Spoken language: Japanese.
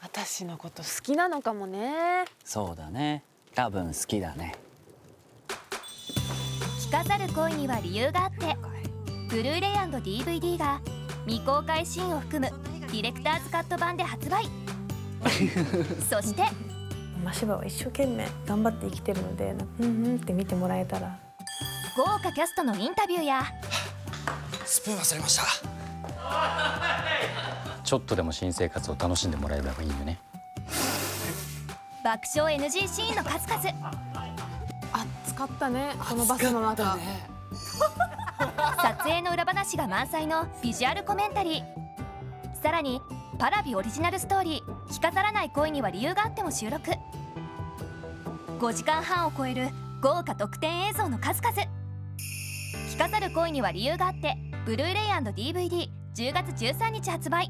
私のこと好きなのかもね。そうだね。多分好きだね。着飾る恋には理由があってブルーレイ &DVD が未公開シーンを含むディレクターズカット版で発売。そして真柴は一生懸命頑張って生きてるのでうんうんって見てもらえたら。豪華キャストのインタビューや。スプーン忘れましたちょっとでも新生活を楽しんでもらえればいいよね。爆笑 NG シーンの数々。暑かったね。このバスの中。撮影の裏話が満載のビジュアルコメンタリー。さらにパラビオリジナルストーリー「着飾らない恋には理由があって」も収録。5時間半を超える豪華特典映像の数々。着飾る恋には理由があってブルーレイ &DVD10 月13日発売